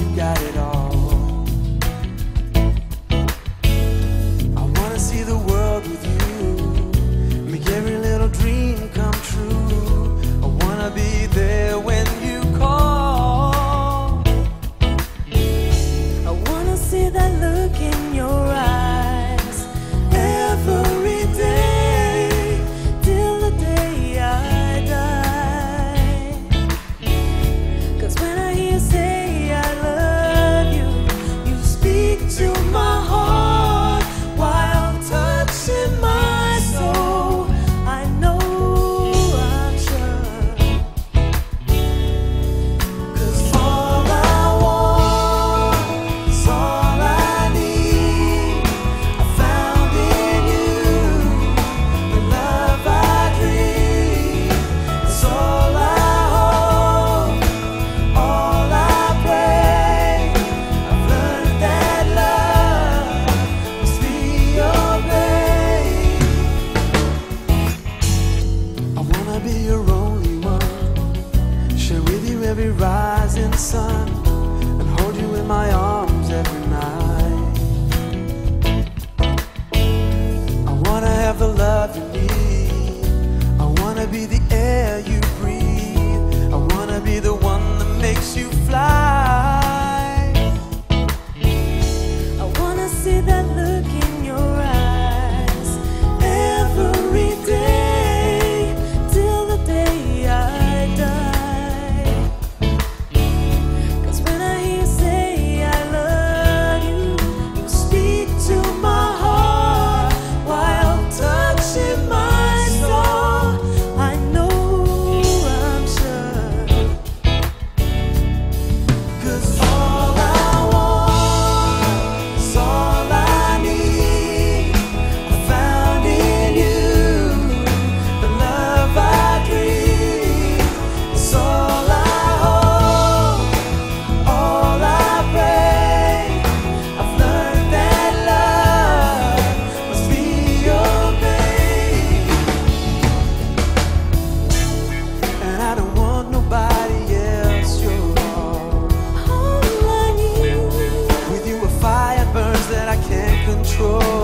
you got it all. to my heart. every rising sun and hold you in my arms every control.